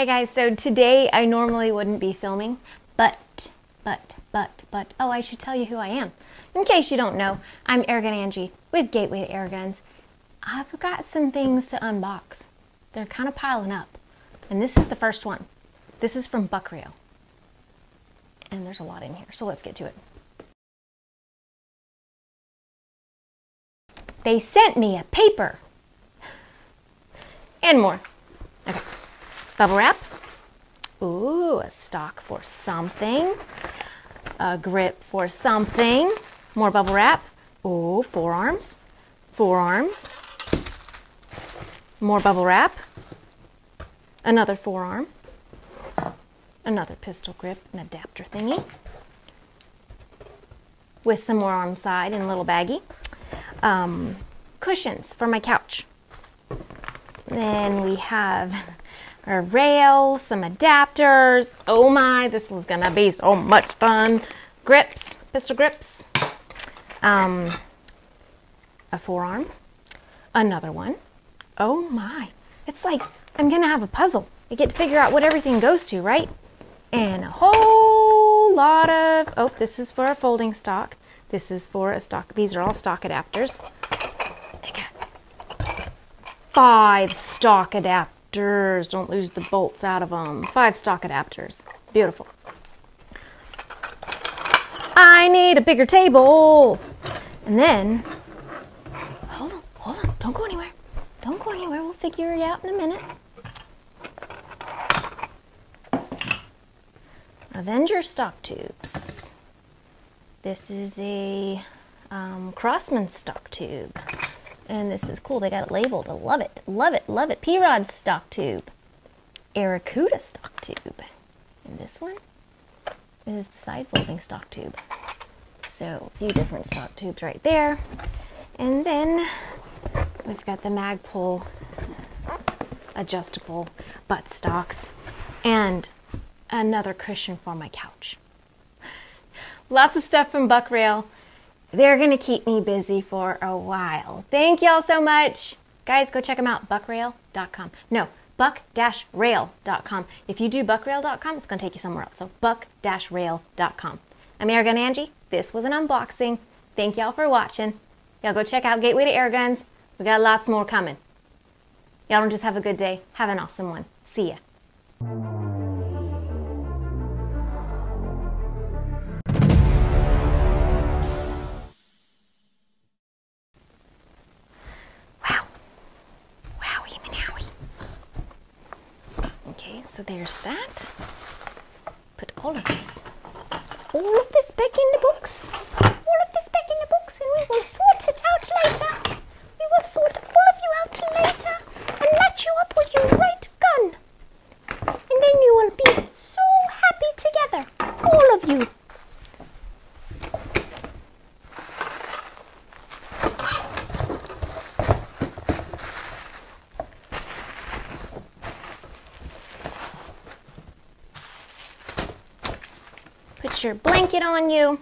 Hey guys, so today I normally wouldn't be filming, but, but, but, but, oh, I should tell you who I am. In case you don't know, I'm Airgun Angie with Gateway to Airguns. I've got some things to unbox. They're kind of piling up. And this is the first one. This is from Buck Rail. And there's a lot in here, so let's get to it. They sent me a paper. And more. Bubble wrap. Ooh, a stock for something. A grip for something. More bubble wrap. Ooh, forearms. Forearms. More bubble wrap. Another forearm. Another pistol grip, an adapter thingy. With some more on the side in a little baggie. Um, cushions for my couch. Then we have a rail, some adapters. Oh my, this is gonna be so much fun. Grips, pistol grips. Um, a forearm, another one. Oh my, it's like I'm gonna have a puzzle. I get to figure out what everything goes to, right? And a whole lot of, oh, this is for a folding stock. This is for a stock, these are all stock adapters. Five stock adapters. Don't lose the bolts out of them. Five stock adapters. Beautiful. I need a bigger table. And then, hold on, hold on. Don't go anywhere. Don't go anywhere. We'll figure it out in a minute. Avenger stock tubes. This is a um, Crosman stock tube. And this is cool. They got it labeled. I love it. Love it. Love it. P-Rod stock tube. Aracuda stock tube. And this one is the side folding stock tube. So a few different stock tubes right there. And then we've got the Magpul adjustable butt stocks and another cushion for my couch. Lots of stuff from Buck Rail. They're going to keep me busy for a while. Thank y'all so much. Guys, go check them out, buckrail.com. No, buck-rail.com. If you do buckrail.com, it's going to take you somewhere else. So buck-rail.com. I'm Airgun Angie. This was an unboxing. Thank y'all for watching. Y'all go check out Gateway to Airguns. We got lots more coming. Y'all don't just have a good day. Have an awesome one. See ya. So there's that. Put all of this, all of this back in the books. All of this back in the books, and we will sort it out later. We will sort all of you out later and match you up with your right gun. And then you will be so happy together, all of you. Put your blanket on you.